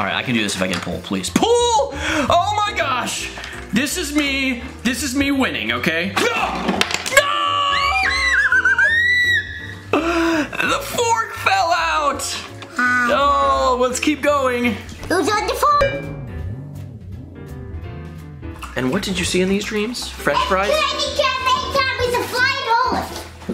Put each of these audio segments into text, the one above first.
All right, I can do this if I can pull, please. Pull! Oh my gosh! This is me, this is me winning, okay? No! The fork fell out! Oh, let's keep going. Who's on the phone? And what did you see in these dreams? French fries?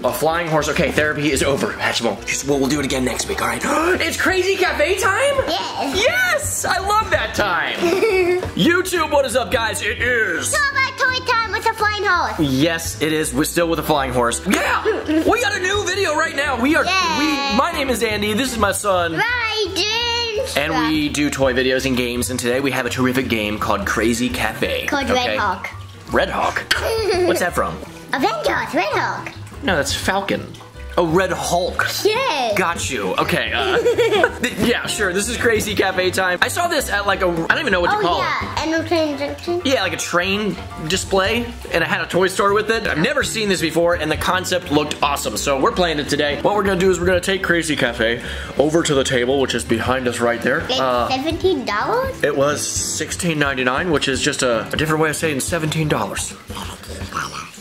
A flying horse. Okay, therapy is over. Hatchimal. Just- We'll, we'll do it again next week, all right? it's Crazy Cafe time? Yes. Yes! I love that time! YouTube, what is up, guys? It is. So about toy time with a flying horse. Yes, it is. We're still with a flying horse. Yeah! we got a new video right now. We are. Yay. We. My name is Andy. This is my son. Right, And we do toy videos and games, and today we have a terrific game called Crazy Cafe. Called okay? Red Hawk. Red Hawk? What's that from? Avengers, Red Hawk. No, that's Falcon. Oh, Red Hulk. Yes. Got you. Okay. Uh, th- yeah, sure. This is Crazy Cafe time. I saw this at like a. I don't even know what to Oh call it. yeah, Animal Train Junction. Yeah, like a train display, and it had a toy store with it. I've never seen this before, and the concept looked awesome. So we're playing it today. What we're gonna do is we're gonna take Crazy Cafe over to the table, which is behind us right there. Like Uh, seventeen dollars. it was $16.99, which is just a, a different way of saying $17.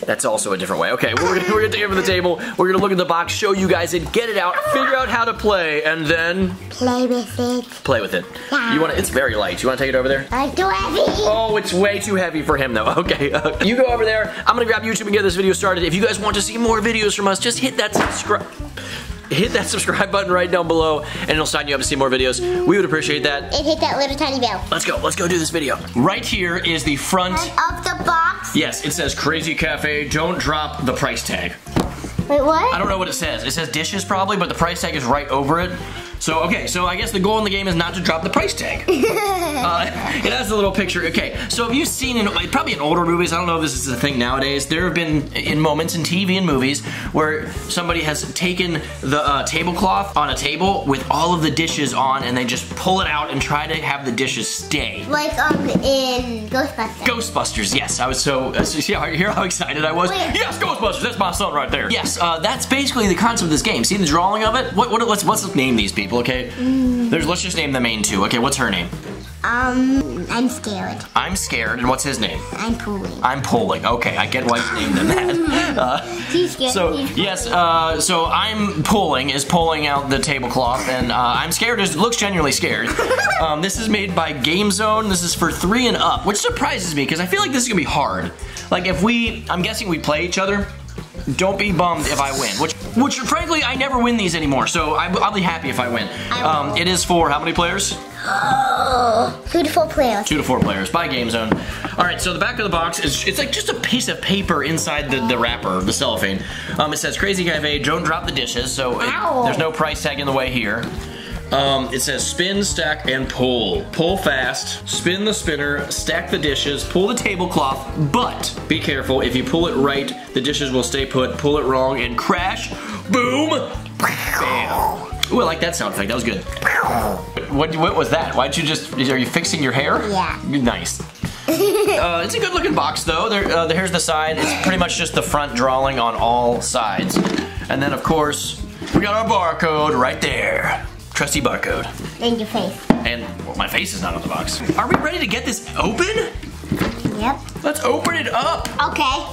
That's also a different way. Okay, we're, gonna, we're gonna take it over the table. We're gonna look at the box, show you guys it, get it out, figure out how to play, and then Play with it. play with it. Yeah. You want to? It's very light. You want to take it over there? Too heavy. Oh, it's way too heavy for him though. Okay, uh, you go over there. I'm gonna grab YouTube and get this video started. If you guys want to see more videos from us, just hit that subscribe. Hit that subscribe button right down below, and it'll sign you up to see more videos. We would appreciate that. And hit that little tiny bell. Let's go. Let's go do this video. Right here is the front. Of the box. Yes, it says Crazy Cafe. Don't drop the price tag. Wait, what? I don't know what it says. It says dishes probably, but the price tag is right over it. So, okay, so I guess the goal in the game is not to drop the price tag. uh, it has a little picture. Okay, so have you seen, in, probably in older movies, I don't know if this is a thing nowadays, there have been in moments in TV and movies where somebody has taken the uh, tablecloth on a table with all of the dishes on and they just pull it out and try to have the dishes stay. Like um in Ghostbusters. Ghostbusters, yes. I was so, uh, so see how, hear how excited I was? Wait. Yes, Ghostbusters, that's my son right there. Yes, uh, that's basically the concept of this game. See the drawing of it? What, what, let's, let's name these people, okay? There's, let's just name the main two. Okay, what's her name? Um, I'm scared. I'm scared, and what's his name? I'm pulling. I'm pulling. Okay, I get why you named them that. Uh, He's scared. so He's- yes, uh, so I'm pulling is pulling out the tablecloth, and uh, I'm scared. Is looks genuinely scared. um, this is made by Game Zone. This is for three and up, which surprises me because I feel like this is gonna be hard. Like if we, I'm guessing we play each other. Don't be bummed if I win, which, which frankly I never win these anymore. So I, I'll be happy if I win. Um, it is for how many players? Two to four players. Two to four players by Game Zone. All right, so the back of the box is it's like just a piece of paper inside the, the wrapper, the cellophane. Um, it says Crazy Cafe, don't drop the dishes, so it- there's no price tag in the way here. Um, it says spin, stack, and pull. Pull fast, spin the spinner, stack the dishes, pull the tablecloth, but be careful, if you pull it right, the dishes will stay put. Pull it wrong and crash, boom, bam. Ooh, I like that sound effect, that was good. What, what was that? Why'd you just, are you fixing your hair? Yeah. Nice. uh, it's a good looking box though. There, uh, here's the side. It's pretty much just the front drawing on all sides. And then of course, we got our barcode right there. Trusty barcode. In your face. And well, my face is not on the box. Are we ready to get this open? Yep. Let's open it up. Okay.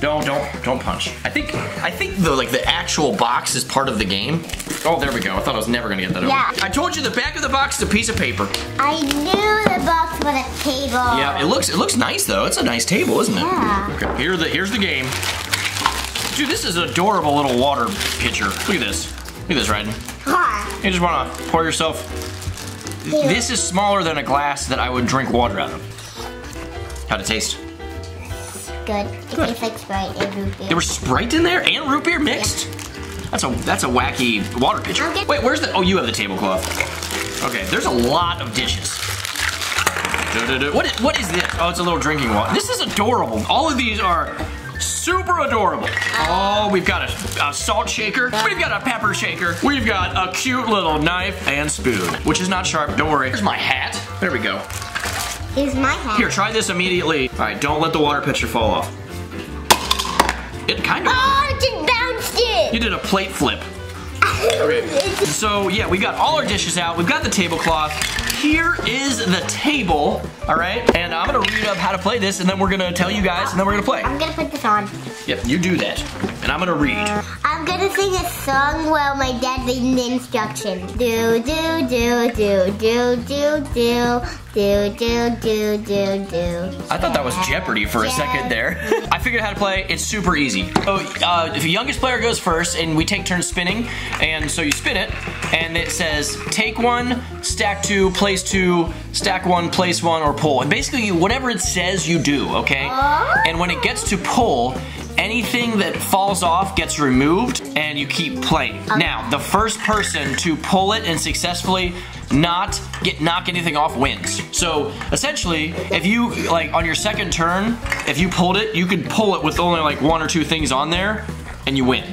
Don't, don't, don't punch. I think, I think the like the actual box is part of the game. Oh, there we go. I thought I was never gonna get that open. Yeah. I told you the back of the box is a piece of paper. I knew the box was a table. Yeah, it looks it looks nice though. It's a nice table, isn't it? Yeah. Okay, here the here's the game. Dude, this is an adorable little water pitcher. Look at this. Look at this, Ryden. Huh. You just wanna pour yourself. Here. This is smaller than a glass that I would drink water out of. How'd it taste? Good. It tastes like Sprite and root beer. There was Sprite in there and root beer mixed? That's a that's a wacky water pitcher. Wait, where's the oh you have the tablecloth. Okay, there's a lot of dishes. What is, what is this? Oh, it's a little drinking water. This is adorable. All of these are super adorable. Oh, we've got a, a salt shaker. We've got a pepper shaker. We've got a cute little knife and spoon, which is not sharp. Don't worry. Here's my hat. There we go. Here's my hat. Here, try this immediately. All right, don't let the water pitcher fall off. It kind of. Oh, it just bounced it. You did a plate flip. Okay. So yeah, we got all our dishes out. We've got the tablecloth here is the table, all right? And I'm gonna read up how to play this and then we're gonna tell you guys and then we're gonna play. I'm gonna put this on. Yep, you do that. And I'm gonna read. I'm gonna sing a song while my dad reads the instructions. Do, do, do, do, do, do, do. Do, do, do, do, do. I thought that was Jeopardy for a second there. I figured out how to play. It's super easy. So uh, the youngest player goes first, and we take turns spinning. And so you spin it, and it says take one, stack two, place two, stack one, place one, or pull. And basically, you, whatever it says, you do. Okay. And when it gets to pull, anything that falls off gets removed, and you keep playing. Okay. Now, the first person to pull it and successfully not get knock anything off wins. So essentially, if you like on your second turn, if you pulled it, you could pull it with only like one or two things on there, and you win.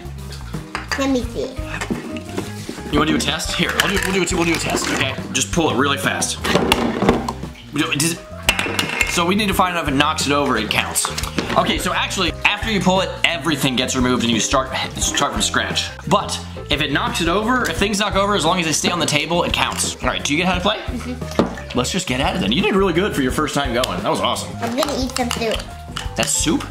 Let me see. You want to do a test? Here, I'll do, we'll do a, we'll do a test. Okay, just pull it really fast. We do- does it- So we need to find out if it knocks it over, it counts. Okay, so actually, after you pull it, everything gets removed and you start start from scratch. But if it knocks it over, if things knock over, as long as they stay on the table, it counts. All right, do you get how to play? Mhm. Let's just get at it then. You did really good for your first time going. That was awesome. I'm gonna eat some soup. That's soup?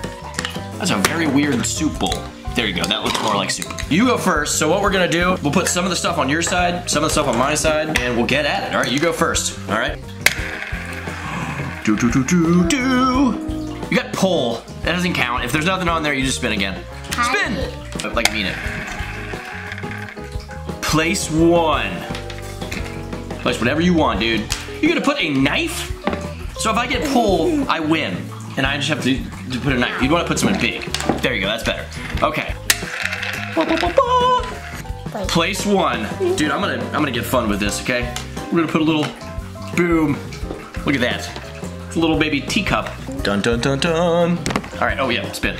That's a very weird soup bowl. There you go, that looks more like soup. You go first, so what we're gonna do, we'll put some of the stuff on your side, some of the stuff on my side, and we'll get at it. All right, you go first, all right? Do, do, do, do, do. You got pull, that doesn't count. If there's nothing on there, you just spin again. Spin! Like I mean it. Place one. Place whatever you want, dude. You're gonna put a knife? So if I get pull, I win. And I just have to, to put a knife. You'd wanna put something big. There you go, that's better. Okay. Place one. Dude, I'm gonna I'm gonna get fun with this, okay? We're gonna put a little boom. Look at that. It's a little baby teacup. Dun dun dun dun. Alright, oh yeah, spin.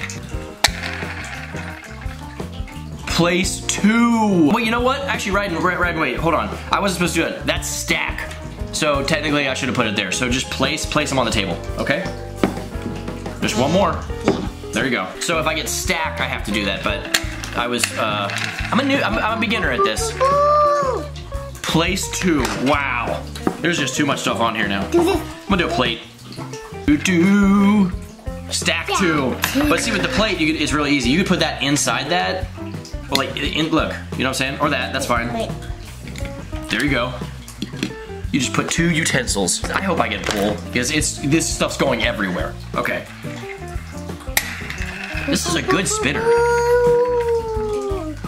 Place two. Wait, you know what? Actually, right, right, right, wait, hold on. I wasn't supposed to do it. That's stack. So technically I should have put it there. So just place, place them on the table, okay? Just one more. There you go. So if I get stacked, I have to do that, but I was, uh, I'm a new, I'm, I'm a beginner at this. Place two, wow. There's just too much stuff on here now. I'm gonna do a plate. Do do. Stack two. But see, with the plate, you could, it's really easy. You could put that inside that. Or like, in, look, you know what I'm saying? Or that, that's fine. There you go. You just put two utensils. I hope I get pull, because it's this stuff's going everywhere. Okay. This is a good spinner.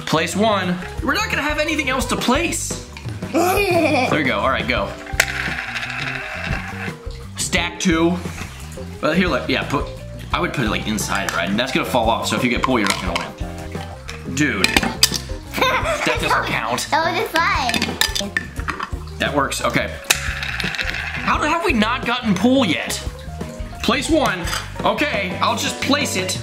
Place one. We're not gonna have anything else to place. There you go. All right, go. Stack two. Well, here, like, yeah, put. I would put it like inside, right? And that's gonna fall off. So if you get pull, you're not gonna win. Dude, that doesn't count. That was fine. That works. Okay. How have we not gotten pull yet? Place one. Okay, I'll just place it.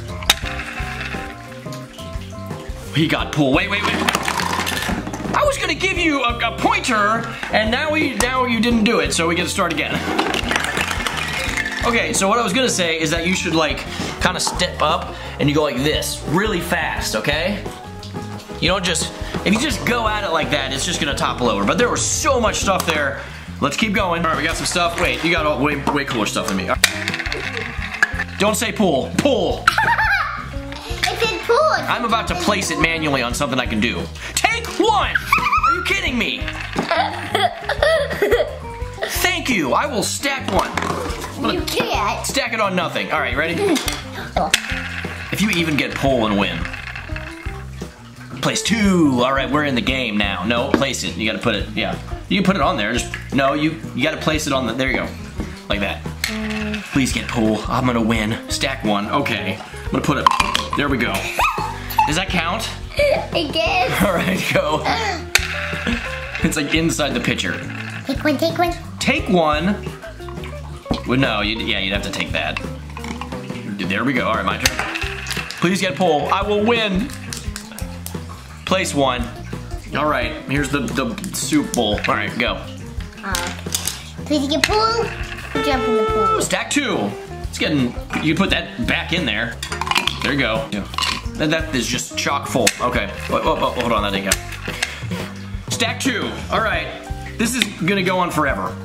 He got pull. Wait, wait, wait. I was gonna give you a, a pointer, and now we now you didn't do it, so we get to start again. Okay, so what I was gonna say is that you should like kind of step up and you go like this, really fast, okay? You don't just, if you just go at it like that, it's just gonna topple over. But there was so much stuff there. Let's keep going. All right, we got some stuff. Wait, you got all, way, way cooler stuff than me. Don't say pull, pull. I'm about to place it manually on something I can do. Take one! Are you kidding me? Thank you, I will stack one. You can't. Stack it on nothing. All right, ready? If you even get pull and win. Place two. All right, we're in the game now. No, place it. You gotta put it, yeah. You can put it on there. Just, no, you, you gotta place it on the, there you go. Like that. Please get pull. I'm gonna win. Stack one. Okay. I'm gonna put it, there we go. Does that count? I guess. All right, go. It's like inside the pitcher. Take one, take one. Take one. Well, no, you, yeah, you'd have to take that. There we go. All right, my turn. Please get pull. I will win. Place one. All right, here's the, the soup bowl. All right, go. Uh, please get pool. Jump in the pool. Stack two. It's getting, you put that back in there. There you go. That, that is just chock full. Okay, oh, oh, oh, hold on, that didn't go. Stack two. All right, this is gonna go on forever.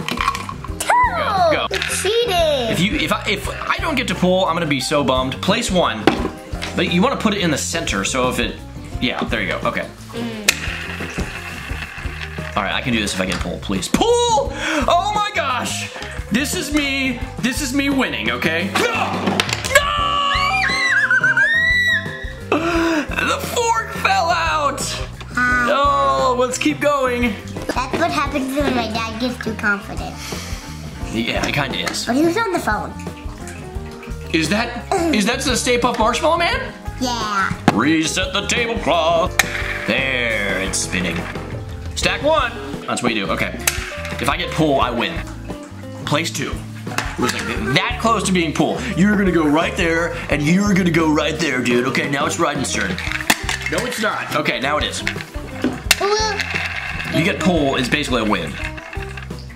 go. Cheating. If you if I if I don't get to pull, I'm gonna be so bummed. Place one, but you want to put it in the center. So if it, yeah, there you go. Okay. Mm. All right, I can do this if I get pull. Please pull. Oh my gosh, this is me. This is me winning. Okay. Let's keep going. That's what happens when my dad gets too confident. Yeah, it kind of is. But he was on the phone. Is that is that the Stay Puft Marshmallow Man? Yeah. Reset the tablecloth. There, it's spinning. Stack one. That's what you do. Okay. If I get pull, I win. Place two. Was like that close to being pull. You're gonna go right there, and you're gonna go right there, dude. Okay, now it's Ryden's turn. No, it's not. Okay, now it is. Well, You get pull is basically a win.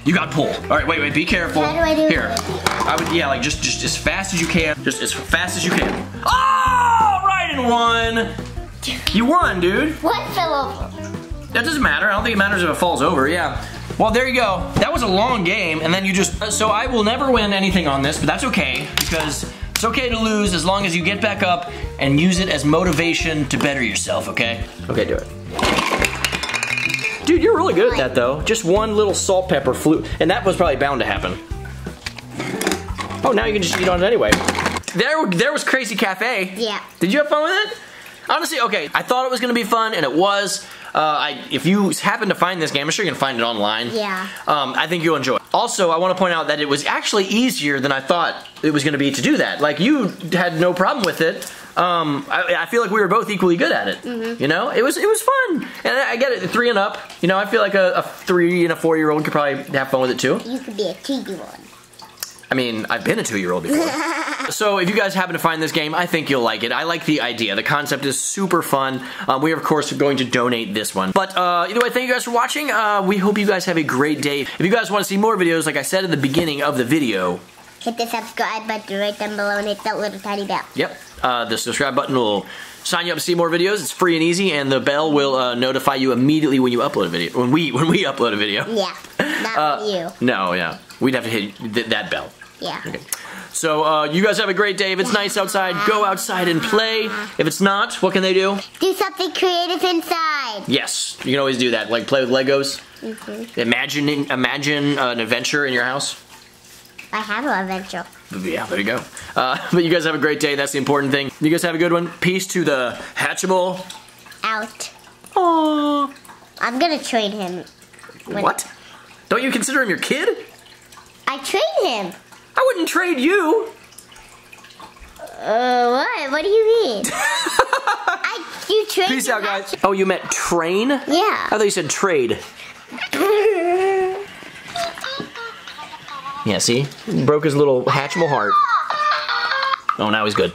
You got pull. All right, wait, wait. Be careful. How do I do it? Here. I would, yeah, like just, just as fast as you can. Just as fast as you can. Oh, Ryden won. You won, dude. what fell over? That doesn't matter. I don't think it matters if it falls over. Yeah. Well, there you go. That was a long game, and then you just. So I will never win anything on this, but that's okay because it's okay to lose as long as you get back up and use it as motivation to better yourself. Okay. Okay, do it. Dude, you're really good at that though. Just one little salt pepper flew, and that was probably bound to happen. Oh, now you can just eat on it anyway. There, there was Crazy Cafe. Yeah. Did you have fun with it? Honestly, okay. I thought it was gonna be fun, and it was. Uh, I, if you happen to find this game, I'm sure you can find it online. Yeah. Um, I think you'll enjoy it. Also, I want to point out that it was actually easier than I thought it was going to be to do that. Like you had no problem with it. Um, I, I feel like we were both equally good at it. Mm-hmm. You know, it was it was fun, and I get it. Three and up. You know, I feel like a, a three and a four year old could probably have fun with it too. You could be a cheeky one. I mean, I've been a two-year-old before. so if you guys happen to find this game, I think you'll like it. I like the idea. The concept is super fun. Um, we are, of course, going to donate this one. But uh, either way, thank you guys for watching. Uh, we hope you guys have a great day. If you guys want to see more videos, like I said at the beginning of the video, Hit the subscribe button right down below and hit that little tiny bell. Yep. Uh, the subscribe button will sign you up to see more videos. It's free and easy, and the bell will uh, notify you immediately when you upload a video. When we when we upload a video. Yeah. Not Uh, you. No, yeah, we'd have to hit th- that bell. Yeah. Okay. So uh, you guys have a great day. If it's nice outside, go outside and play. If it's not, what can they do? Do something creative inside. Yes, you can always do that. Like play with Legos. Mm-hmm. Imagine imagine uh, an adventure in your house. I have an adventure. Yeah, there you go. Uh, but you guys have a great day. That's the important thing. You guys have a good one. Peace to the Hatchimal. Out. Aww. I'm gonna train him. What? Don't you consider him your kid? I train him. I wouldn't trade you. Uh, what? What do you mean? I you train. Peace out, guys. Oh, you meant train? Yeah. I thought you said trade. Yeah, see? Broke his little Hatchimal heart. Oh, now he's good.